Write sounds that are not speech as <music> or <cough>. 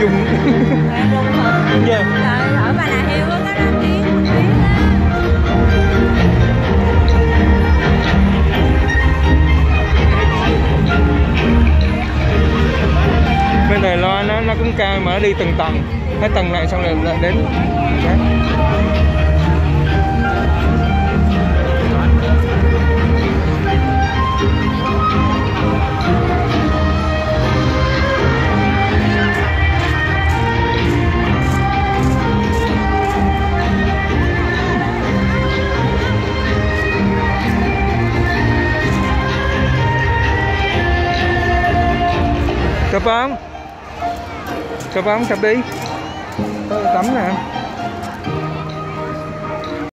chung. <laughs> Dạ. Ở Bà Hills á, có đăng ký bên Đài Loan nó nó cũng cao mà nó đi từng tầng. Hết tầng này xong rồi lại đến. Đấy. Chụp không chụp không chụp đi. Tôi tắm nè.